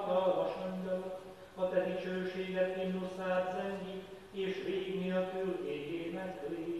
hatalmasnak, a te dicsőséget himnuszát zengi, és rég nélkül éjjé megőjé.